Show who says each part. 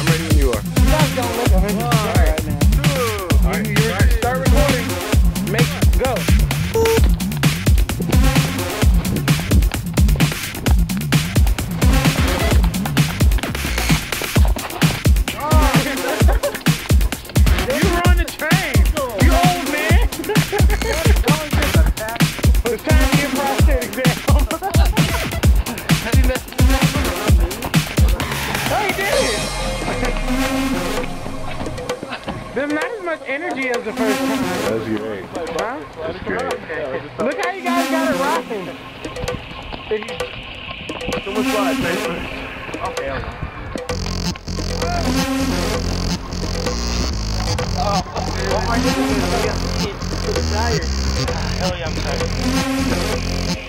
Speaker 1: I'm ready There's not as much energy as the first time.
Speaker 2: That's great.
Speaker 1: Huh?
Speaker 2: That's great.
Speaker 1: Look how you guys got it rocking.
Speaker 2: Someone slide, face Okay, okay.
Speaker 3: Oh my goodness, I'm tired.
Speaker 4: Hell yeah, I'm tired.